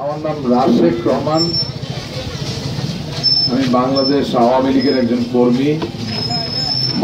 আমার নাম রাশেক রহমান। আমি বাংলাদেশ আওয়ামী লীগের একজন কর্মী।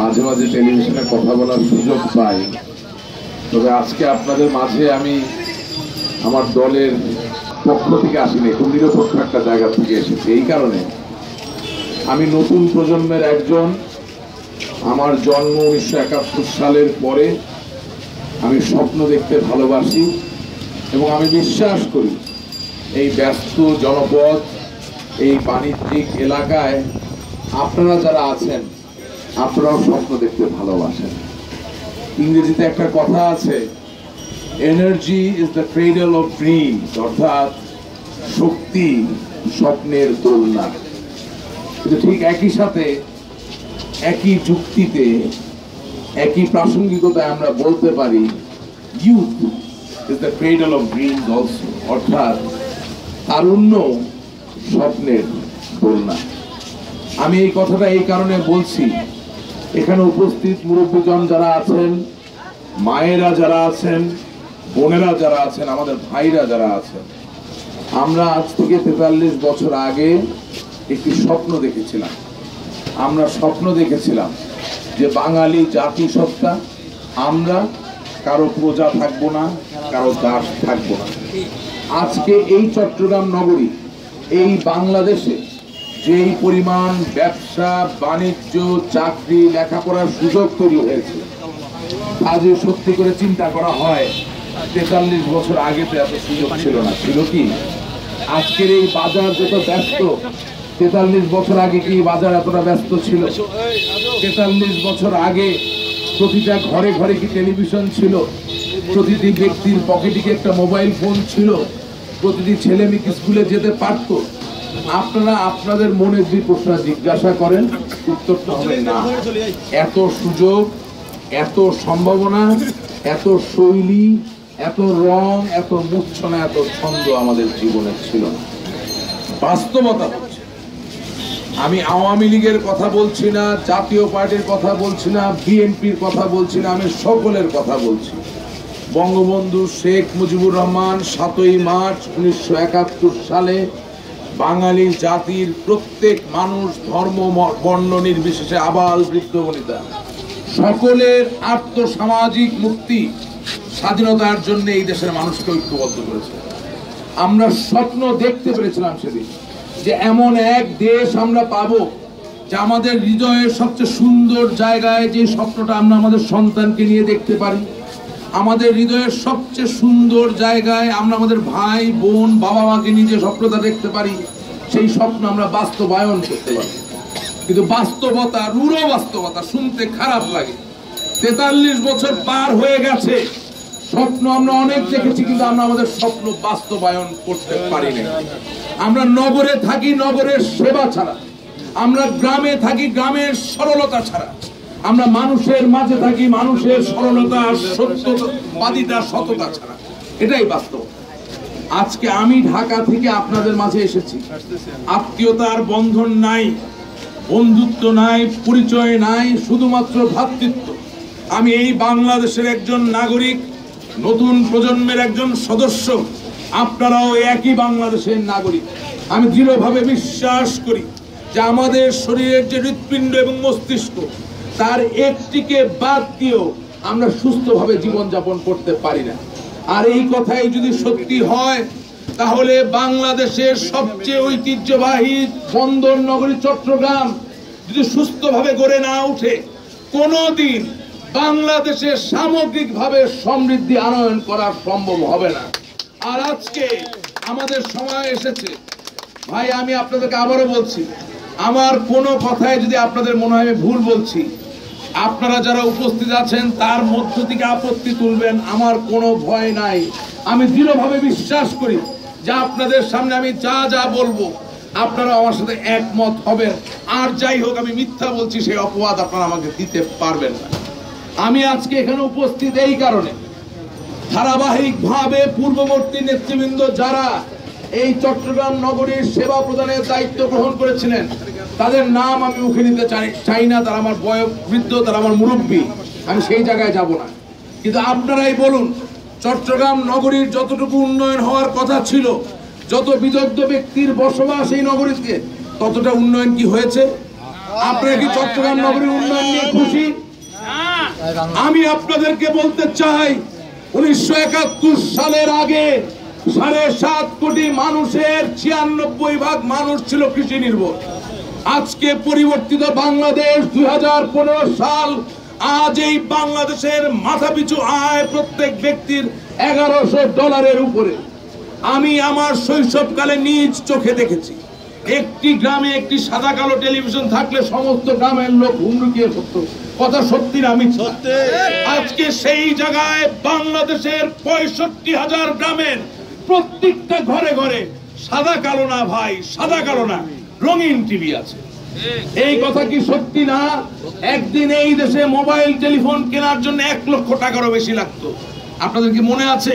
মাঝে মাঝে টেলিভিশনে কথা বলার সুযোগ পাই। তবে আজকে আপনাদের মাঝে আমি আমার দলের পক্ষ থেকে আসিনি, খুব নিরপেক্ষ একটা জায়গা থেকে এসেছি। এই কারণে আমি নতুন প্রজন্মের একজন। আমার জন্ম উনিশশো একাত্তর সালের পরে আমি স্বপ্ন দেখতে ভালোবাসি এবং আমি বিশ্বাস করি এই ব্যস্ত জনপদ, এই বাণিজ্যিক এলাকায় আপনারা যারা আছেন, আপনারাও স্বপ্ন দেখতে ভালোবাসেন। ইংরেজিতে একটা কথা আছে energy is the cradle of dreams অর্থাৎ শক্তি স্বপ্নের দোলনা। কিন্তু ঠিক একই সাথে, একই যুক্তিতে একই প্রাসঙ্গিকতায় আমরা বলতে পারি youth is the cradle of dreams also অর্থাৎ, তারুণ্য স্বপ্নের দোলনা। আমি এই কথাটা এই কারণে বলছি, এখানে উপস্থিত মুরব্বীজন যারা আছেন, মায়েরা যারা আছেন, বোনেরা যারা আছেন, আমাদের ভাইরা যারা আছেন, আমরা আজ থেকে তেতাল্লিশ বছর আগে একটি স্বপ্ন দেখেছিলাম। আমরা স্বপ্ন দেখেছিলাম। যে বাঙালি জাতিসত্তা আমরা কারও প্রজা থাকব না, কারও দাস থাকব না। আজকে এই চট্টগ্রাম নগরী, এই বাংলাদেশে যেই পরিমাণ ব্যবসা, বাণিজ্য, চাকরি, লেখাপড়ার সুযোগ তৈরি হয়েছে যে সত্যি করে চিন্তা করা হয়, তেতাল্লিশ বছর আগে তো এত সুযোগ ছিল না। ছিল কি? আজকের এই বাজার যত ব্যস্ত, তেতাল্লিশ বছর আগে কি বাজার এতটা ব্যস্ত ছিল? তেতাল্লিশ বছর আগে প্রতিটা ঘরে ঘরে কি টেলিভিশন ছিল? প্রতিটি ব্যক্তির পকেটে কি একটা মোবাইল ফোন ছিল? প্রতিটি ছেলে মেয়ে স্কুলে যেতে পারত? আপনারা আপনাদের মনে যে প্রশ্ন জিজ্ঞাসা করেন, উত্তরটা হবে না। এত সুযোগ, এত সম্ভাবনা, এত শৈলী, এত রং, এত মূর্ছনা, এত ছন্দ আমাদের জীবনে ছিল না। বাস্তবতা আমি আওয়ামী লীগের কথা বলছি না, জাতীয় পার্টির কথা বলছি না, বিএনপির কথা বলছি না, আমি সকলের কথা বলছি। বঙ্গবন্ধু শেখ মুজিবুর রহমান সাতই মার্চ উনিশশো একাত্তর সালে বাঙালি জাতির প্রত্যেক মানুষ ধর্ম বর্ণ নির্বিশেষে আবাল বৃদ্ধ বনিতা। সকলের আর্থসামাজিক মুক্তি স্বাধীনতার জন্য এই দেশের মানুষকে ঐক্যবদ্ধ করেছে। আমরা স্বপ্ন দেখতে পেরেছিলাম সেদিন। যে এমন এক দেশ আমরা পাব যে আমাদের হৃদয়ের সবচেয়ে সুন্দর জায়গায় যে স্বপ্নটা আমরা আমাদের সন্তানকে নিয়ে দেখতে পারি। আমাদের হৃদয়ের সবচেয়ে সুন্দর জায়গায় আমরা আমাদের ভাই, বোন বাবা মাকে নিয়ে যে স্বপ্নটা দেখতে পারি, সেই স্বপ্ন আমরা বাস্তবায়ন করতে পারি। কিন্তু বাস্তবতা, রূঢ় বাস্তবতা শুনতে খারাপ লাগে। তেতাল্লিশ বছর পার হয়ে গেছে। স্বপ্ন আমরা অনেক দেখেছি, কিন্তু আমরা আমাদের স্বপ্ন বাস্তবায়ন করতে পারি না আমরা নগরে থাকি, নগরের সেবা ছাড়া। আমরা গ্রামে থাকি, গ্রামের সরলতা ছাড়া। আমরা মানুষের মাঝে থাকি, মানুষের সরলতা, সত্যবাদিতা, সততা ছাড়া। এটাই বাস্তব। আজকে আমি ঢাকা থেকে আপনাদের মাঝে এসেছি। আত্মীয়তার বন্ধন নাই, বন্ধুত্ব নাই, পরিচয় নাই, শুধুমাত্র ভ্রাতৃত্ব। আমি এই বাংলাদেশের একজন নাগরিক নতুন প্রজন্মের একজন সদস্য, আপনারাও একই বাংলাদেশের নাগরিক। আমি দৃঢ়ভাবে বিশ্বাস করি যে আমাদের শরীরের যে হৃৎপিণ্ড এবং মস্তিষ্ক, তার একটিকে বাদ দিয়েও আমরা সুস্থভাবে জীবনযাপন করতে পারি না। আর এই কথাই যদি সত্যি হয়, তাহলে বাংলাদেশের সবচেয়ে ঐতিহ্যবাহী বন্দর নগরী চট্টগ্রাম যদি সুস্থভাবে গড়ে না উঠে কোনোদিন বাংলাদেশে সামগ্রিকভাবে সমৃদ্ধি আনয়ন করা সম্ভব হবে না। আর আজকে আমাদের সময় এসেছে। ভাই, আমি আপনাদেরকে আবারও বলছি, আমার কোনো কথায় যদি আপনাদের মনে হয় আমি ভুল বলছি, আপনারা যারা উপস্থিত আছেন, তার মধ্য থেকে আপত্তি তুলবেন, আমার কোনো ভয় নাই। আমি দৃঢ়ভাবে বিশ্বাস করি যে আপনাদের সামনে আমি যা যা বলব, আপনারা আমার সাথে একমত হবেন। আর যাই হোক, আমি মিথ্যা বলছি, সেই অপবাদ আপনারা আমাকে দিতে পারবেন না। আমি আজকে এখানে উপস্থিত এই কারণে। ধারাবাহিকভাবে পূর্ববর্তী নেতৃবৃন্দ যারা এই চট্টগ্রাম নগরীর সেবা প্রদানের দায়িত্ব গ্রহণ করেছিলেন, তাদের নাম আমি মুখে নিতে চাই না, তারা আমার বৃদ্ধ তারা আমার মুরব্বী। আমি সেই জায়গায় যাব না। কিন্তু আপনারাই বলুন, চট্টগ্রাম নগরীর যতটুকু উন্নয়ন হওয়ার কথা ছিল, যত বিদগ্ধ ব্যক্তির বসবাস এই নগরীতে, ততটা উন্নয়ন কি হয়েছে? আপনারা কি চট্টগ্রাম নগরীর উন্নয়ন নিয়ে খুশি? আমি আপনাদেরকে বলতে চাই, উনিশশো একাত্তর সালের আগে সাড়ে সাত কোটি মানুষের ছিয়ানব্বই ভাগ মানুষ ছিল কৃষি নির্ভর। আজকে পরিবর্তিত বাংলাদেশ দু হাজার পনেরো সাল, আজ এই বাংলাদেশের মাথাপিছু আয় প্রত্যেক ব্যক্তির এগারোশো ডলারের উপরে। আমি আমার শৈশবকালে নিজ চোখে দেখেছি, একটি গ্রামে একটি সাদা কালো টেলিভিশন থাকলে সমস্ত গ্রামের লোক হুমড়ুকিয়ে করতো কথা সত্যি না আমি আজকে সেই জায়গায় বাংলাদেশের পঁয়ষট্টি হাজার গ্রামের প্রত্যেকটা ঘরে ঘরে সাদা কালো না ভাই সাদা কালো না রঙিন টিভি আছে। এই কথা কি সত্যি না? একদিন এই দেশে মোবাইল টেলিফোন কেনার জন্য এক লক্ষ টাকারও বেশি লাগতো। আপনাদের কি মনে আছে?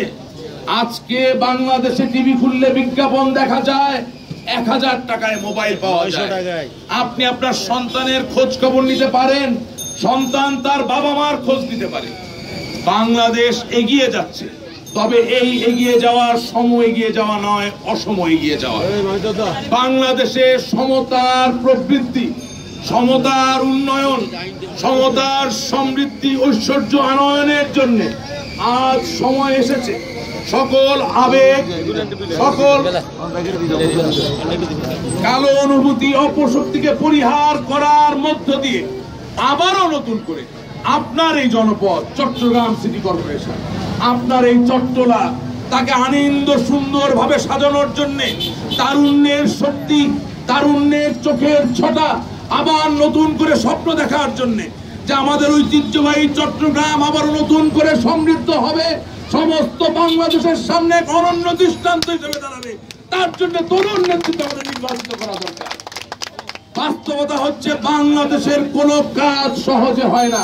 আজকে বাংলাদেশে টিভি খুললে বিজ্ঞাপন দেখা যায় এক হাজার টাকায় মোবাইল পাওয়া যায়। আপনি আপনার সন্তানের খোঁজ খবর নিতে পারেন সন্তান তার বাবা মার খোঁজ নিতে পারে। বাংলাদেশ এগিয়ে যাচ্ছে। তবে এই এগিয়ে যাওয়ার সম এগিয়ে যাওয়া নয় অসম এগিয়ে যাওয়া। বাংলাদেশে সমতার প্রবৃত্তি সমতার উন্নয়ন সমতার সমৃদ্ধি ঐশ্বর্য আনয়নের জন্য আজ সময় এসেছে। সকল আবেগ সকল কালো অনুভূতি অপশক্তিকে পরিহার করার মধ্য দিয়ে আবারও নতুন করে আপনার এই জনপদ চট্টগ্রাম সিটি কর্পোরেশন, আপনার এই চট্টলা তাকে আনন্দ সুন্দর ভাবে সাজানোর জন্য তারুণ্যের শক্তি, তারুণ্যের চোখের ছটা আবার নতুন করে স্বপ্ন দেখার জন্য যে আমাদের ঐতিহ্যবাহী চট্টগ্রাম আবার নতুন করে সমৃদ্ধ হবে, সমস্ত বাংলাদেশের সামনে অনন্য দৃষ্টান্ত হিসেবে দাঁড়াবে। তার জন্য তরুণ নেতৃত্ব আমাদের নির্বাচিত করা দরকার। বাস্তবতা হচ্ছে বাংলাদেশের কোনো কাজ সহজে হয় না।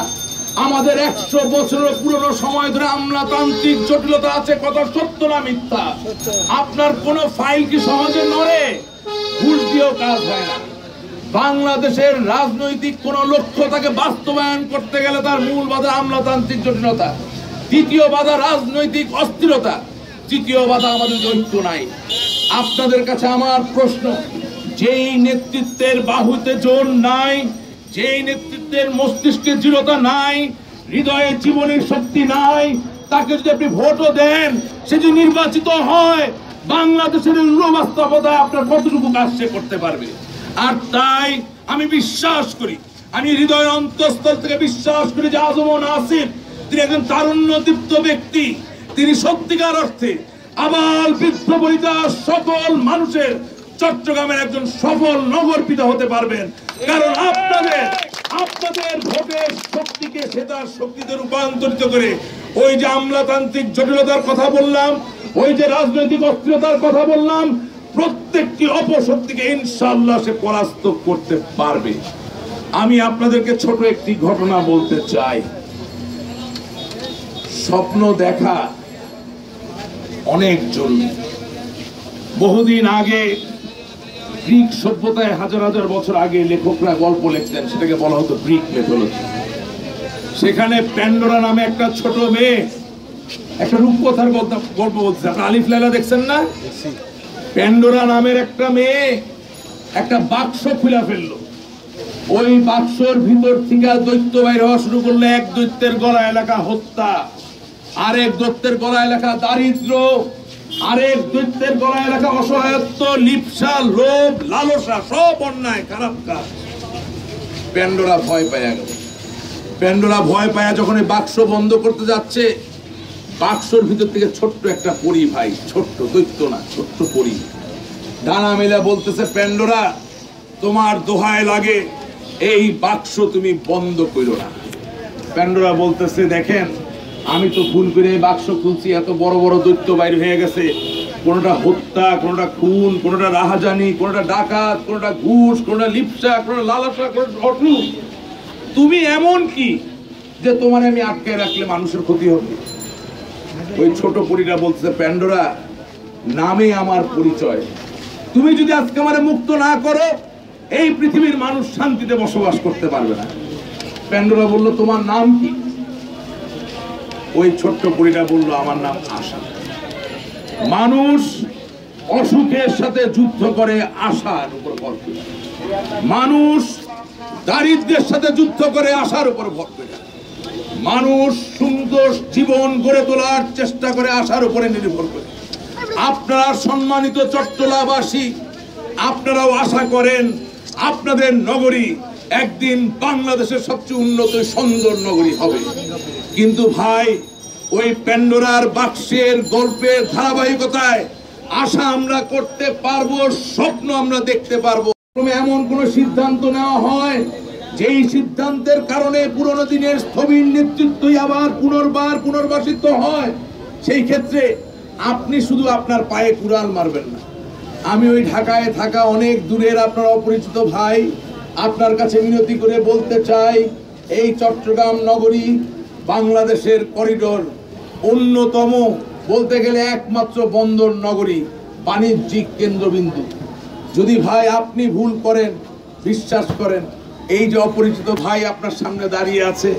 আমাদের একশো বছরের পুরনো সময় ধরে আমলাতান্ত্রিক জটিলতা আছে, কথা সত্য না মিথ্যা? আপনার কোন ফাইল কি সহজে নড়ে? ঘুষ দিয়েও কাজ হয় না। বাংলাদেশের রাজনৈতিক কোন লক্ষ্য তাকে বাস্তবায়ন করতে গেলে তার মূল বাধা আমলাতান্ত্রিক জটিলতা। দ্বিতীয় বাধা রাজনৈতিক অস্থিরতা। তৃতীয় বাধা আমাদের ঐক্য নাই। আপনাদের কাছে আমার প্রশ্ন যেই নেতৃত্বের বাহুতে জোর নাই, যেই নেতৃত্বের মস্তিষ্কে দৃঢ়তা নাই, হৃদয়ে জীবনের শক্তি নাই, তাকে যদি আপনি ভোটও দেন, সে যদি নির্বাচিত হয়, বাংলাদেশের বাস্তবতায় আপনার কতটুকু কাজ সে করতে পারবে? আর তাই আমি বিশ্বাস করি, আমি হৃদয় অন্তঃস্থল থেকে বিশ্বাস করি যে আজমন আসিফ তিনি একজন তারুণ্য দীপ্ত ব্যক্তি, তিনি সত্যিকার অর্থে আবার বৃদ্ধ বনিতা সকল মানুষের চট্টগ্রামের একজন সফল নগর পিতা হতে পারবেন। কারণ আপনাদের আপনাদের ভোটের শক্তিকে সে তার শক্তিতে রূপান্তরিত করে ওই যে আমলাতান্ত্রিক জটিলতার কথা বললাম, ওই যে রাজনৈতিক অস্থিরতার কথা বললাম, প্রত্যেকটি অপশক্তিকে ইনশাল্লাহ সে পরাস্ত করতে পারবে। আমি আপনাদেরকে ছোট একটি ঘটনা বলতে চাই। স্বপ্ন দেখা অনেক জরুরি বহুদিন আগে গ্রিক সভ্যতায় হাজার হাজার বছর আগে লেখকরা গল্প লিখতেন সেটাকে বলা হতো গ্রিক মেথোলজি সেখানে প্যান্ডোরা নামে একটা ছোট মেয়ে একটা রূপকথার গল্প- গল্প বলছে। আপনার আলিফ লাইলা দেখছেন না? প্যান্ডোরা নামের একটা মেয়ে একটা বাক্স খুলে ফেলল। ওই বাক্সর ভিতর থেকে দৈত্য বাইর হওয়া শুরু করলে এক দৈত্যের গলা এলাকা হত্যা আরেক দৈত্যের গলা এলাকা দারিদ্র আরেক দৈত্যের গলা এলাকা অসহায়ত্ব, লিপসা, লোভ, লালসা, সব অন্যায়, খারাপ কাজ। প্যান্ডোরা ভয় পায়া গেল। প্যান্ডোরা ভয় পায়া যখন এই বাক্স বন্ধ করতে যাচ্ছে, বাক্সর ভিতর থেকে ছোট্ট একটা পরি ভাই, ছোট্ট দৈত্য না, ছোট্ট পরি। ডানা মেলা বলতেছে, প্যান্ডোরা, তোমার দোহায় লাগে, এই বাক্স তুমি বন্ধ করো না। প্যান্ডোরা বলতেছে, দেখেন আমি তো ভুল করে বাক্স খুলছি, এত বড় বড় দৈত্য বাইরে হয়ে গেছে। কোনোটা হত্যা, কোনোটা খুন, কোনোটা রাহাজানি, কোনোটা ডাকাত, কোনোটা ঘুষ, কোনোটা লিপসা, কোনোটা লালাসা, কোনোটা অটু তুমি এমন কি যে তোমার আমি আটকে রাখলে মানুষের ক্ষতি হবে? ওই ছোট পরিটা বলছে প্যান্ডোরা, নামে আমার পরিচয়। তুমি যদি আজকে আমারে মুক্ত না করো, এই পৃথিবীর মানুষ শান্তিতে বসবাস করতে পারবে না। প্যান্ডোরা বলল, তোমার নাম কি? ওই ছোট্ট পরিটা বলল, আমার নাম আশা। মানুষ অসুখের সাথে যুদ্ধ করে আশার উপর ভর করে। মানুষ দারিদ্রের সাথে যুদ্ধ করে আশার উপর ভর করে। মানুষ সুন্দর জীবন গড়ে তোলার চেষ্টা করে আশার উপরে নির্ভর করে। আপনারা সম্মানিত চট্টলাবাসী, আপনারাও আশা করেন আপনাদের নগরী একদিন বাংলাদেশের সবচেয়ে উন্নত সুন্দর নগরী হবে। কিন্তু ভাই, ওই প্যান্ডোরার বাক্সের গল্পের ধারাবাহিকতায় আশা আমরা করতে পারব, স্বপ্ন আমরা দেখতে পারব। এমন কোন সিদ্ধান্ত নেওয়া হয়, যেই সিদ্ধান্তের কারণে পুরনো দিনের স্থবির নেতৃত্বই আবার পুনর্বার পুনর্বাসিত হয়। সেই ক্ষেত্রে আপনি শুধু আপনার পায়ে কুড়াল মারবেন না। আমি ওই ঢাকায় থাকা অনেক দূরের আপনার অপরিচিত ভাই আপনার কাছে মিনতি করে বলতে চাই, এই চট্টগ্রাম নগরী বাংলাদেশের করিডোর অন্যতম বলতে গেলে একমাত্র বন্দর নগরী, বাণিজ্যিক কেন্দ্রবিন্দু। যদি ভাই আপনি ভুল করেন, বিশ্বাস করেন, এই যে অপরিচিত ভাই আপনার সামনে দাঁড়িয়ে আছে,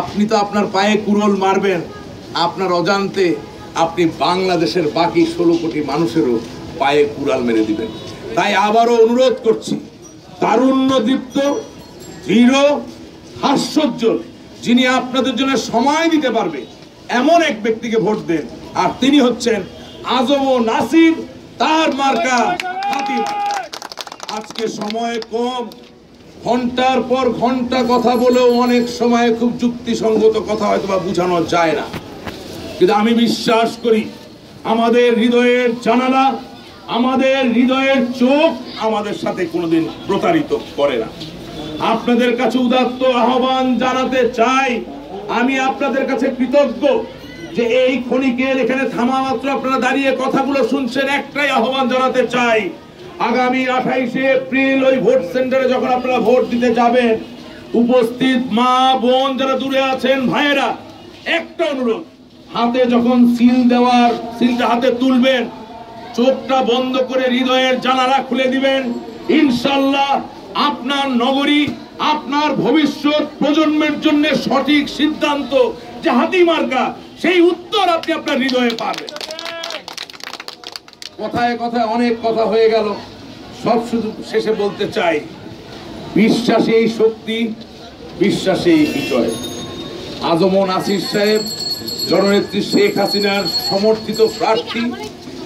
আপনি তো আপনার পায়ে কুরল মারবেন, আপনার অজান্তে আপনি বাংলাদেশের বাকি ষোলো কোটি মানুষেরও পায়ে কুড়াল মেরে দিবেন। তাই আবারও অনুরোধ করছি তারুণ্য দীপ্ত দৃঢ়, হাস্যোজ্জ্বল, যিনি আপনাদের জন্য সময় দিতে পারবে, এমন এক ব্যক্তিকে ভোট দেন আর তিনি হচ্ছেন আজম নাসির, তার মার্কা। আজকে সময় কম, ঘণ্টার পর ঘণ্টা কথা বলেও অনেক সময় খুব যুক্তিসঙ্গত কথা হয়তো বা বোঝানো যায় না কিন্তু আমি বিশ্বাস করি, আমাদের হৃদয়ের জানালা আমাদের হৃদয়ের চোখ আমাদের সাথে কোনোদিন প্রতারিত করে না। আপনাদের কাছে উদাত্ত আহ্বান জানাতে চাই, আমি আপনাদের কাছে কৃতজ্ঞ যে এই ক্ষণিকের এখানে থামা মাত্র আপনারা দাঁড়িয়ে কথাগুলো শুনছেন, একটাই আহ্বান জানাতে চাই। আগামী আঠাইশে এপ্রিল ওই ভোট সেন্টারে যখন আপনারা ভোট দিতে যাবেন, উপস্থিত মা, বোন যারা দূরে আছেন, ভাইয়েরা, একটা অনুরোধ, হাতে যখন সিল দেওয়ার, সিলটা হাতে তুলবেন চোখটা বন্ধ করে হৃদয়ের জানালা খুলে দিবেন। ইনশাল্লাহ আপনার নগরী, আপনার ভবিষ্যৎ প্রজন্মের জন্য সঠিক সিদ্ধান্ত যে হাতি মার্কা, সেই উত্তর আপনি আপনার হৃদয়ে পাবেন। কথায় কথায় অনেক কথা হয়ে গেল। সব শুধু শেষে বলতে চাই বিশ্বাসেই শক্তি বিশ্বাসেই বিজয়। আজম নাসির সাহেব, জননেত্রী শেখ হাসিনার সমর্থিত প্রার্থী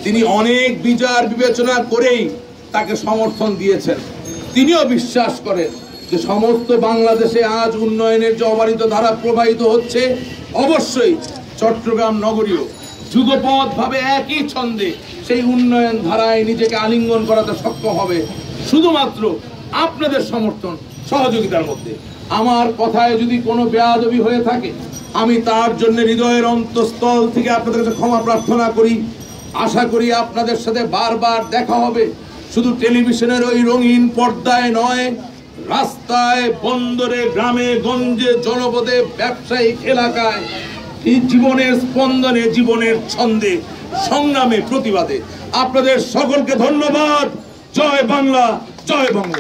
তিনি অনেক বিচার বিবেচনা করেই তাকে সমর্থন দিয়েছেন। তিনিও বিশ্বাস করেন যে সমস্ত বাংলাদেশে আজ উন্নয়নের যে অবারিত ধারা প্রবাহিত হচ্ছে, অবশ্যই চট্টগ্রাম নগরীও যুগপথ ভাবে একই ছন্দে সেই উন্নয়ন ধারায় নিজেকে আলিঙ্গন করাতে সক্ষম হবে। শুধুমাত্র আপনাদের সমর্থন সহযোগিতার মধ্যে। আমার কথায় যদি কোনো বেয়াদবি হয়ে থাকে, আমি তার জন্য হৃদয়ের অন্তঃস্থল থেকে আপনাদের কাছে ক্ষমা প্রার্থনা করি। আশা করি আপনাদের সাথে বারবার দেখা হবে। শুধু টেলিভিশনের ওই রঙিন পর্দায় নয়, রাস্তায়, বন্দরে, গ্রামে, গঞ্জে, জনপদে, ব্যবসায়িক এলাকায় জীবনের স্পন্দনে, জীবনের ছন্দে, সংগ্রামে, প্রতিবাদে। আপনাদের সকলকে ধন্যবাদ। জয় বাংলা, জয় বঙ্গ